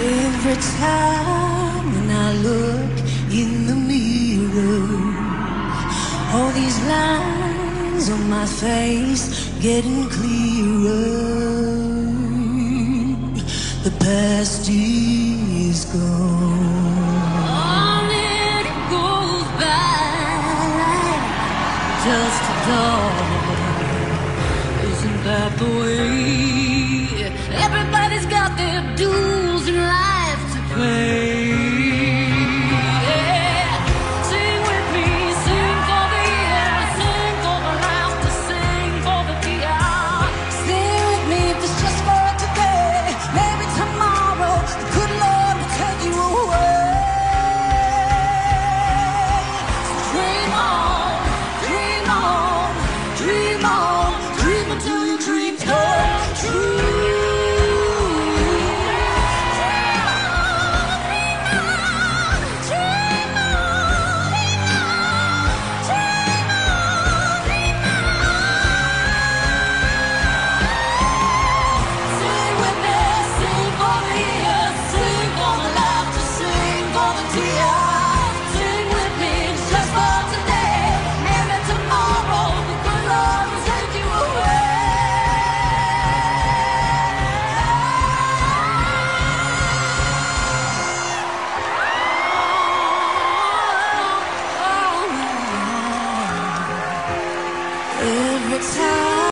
Every time when I look in the mirror, all these lines on my face getting clearer. The past is gone. On it goes by, just a. Isn't that the way? It's time.